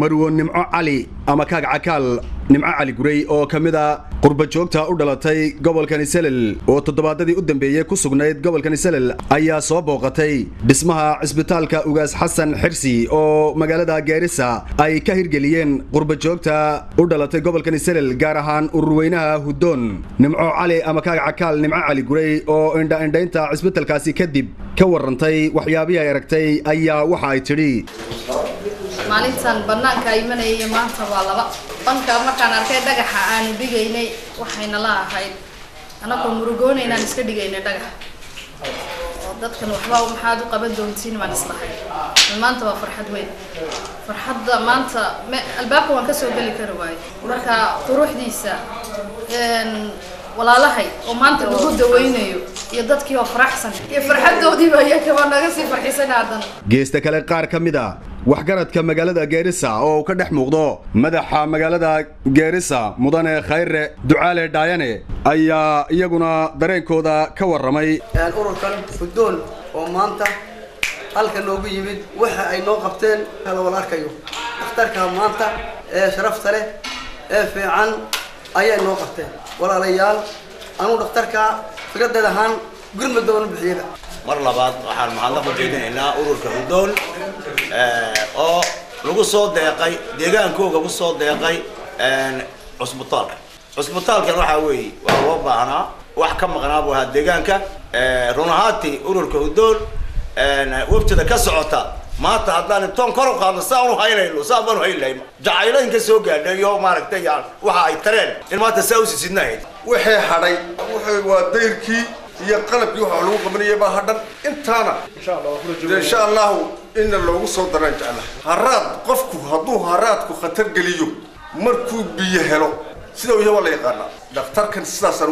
marwo nimco cali ama kaag cakaal nimco cali gurey oo ka mid a qurbajoogta u dhalatay gobolkani selel oo toddobaadadii u dambeeyey ku sugnayd gobolkani selel ayaa soo booqatay dhismaha cisbitaalka ugaas xasan xirsi oo magaalada gaarisa ay ka hirgeliyeen qurbajoogta u dhalatay gobolkani selel gaar ahaan ururweynaha huddoon nimco cali ama kaag cakaal nimco cali gurey oo indha-indhaynta cisbitaalkaasi kadib ka warrantay waxyaabihii ay aragtay ayaa waxa ay tidhi maalintan banaanka imanaya iyo maanta waa laba banka markaan arkay dhagaxa aanu dhigaynay waxayna la ahayd anagoo murugoonaynaan iska dhigaynay dhagax oo dadkan waxba maxaad u qaban doontiin baan islahay maanta waa farxad weyn farxadda maanta albaabka waan kasoo geli kari waayo marka quruxdiisa walaalahay oo maanta lagu dawaynayo iyo dadkii oo faraxsan iyo farxadoodiiba iyakaba naga sii farxisan haddana geesta kale qaar ka mid a waxgaradka magaalada geerisa oo uu ka dhex muuqdo madaxa magaalada geerisa mudane khayre ducaale dhaayane ayaa iyaguna dareenkooda ka warramay. Ururkan huddoon oo maanta halka noogu yimid waxa ay noo qabteen wal arkayo. Dhakhtarka maanta ee sharafta leh ee fiican ayay noo qabteen. Walaalayaal anuu dhakhtarka fikradeed ahaan gurmadoonan bixiyada مر لباد وحال محل آه، نقول جيدين إنا كهدون أو لغو صوت ديقاي كوكا بو صوت أن آه، عسبطال عسبطال كان وحاوي وحوابا أنا وحكم مغنابو هاد ديقان كا آه، رونهاتي أورور كهدون أن وفتدا كسعوتا. ما تهدان التون كرو قادة ساونو هاي ليلو. سابر هاي ليلو. جاعي لين كسوكا ديو مارك تيار وحاي ترين. إن ما تساوسي سيدنا هيد وحي حري. وحي واديركي. يقلب يوها الوغمني يبا هدن انتانا ان شاء الله ان الله صدر انجعله هراد قفكو هدو هرادكو خطر قليو مركو بيهلو سيدو يوالي غالا دكتر كان سلاسا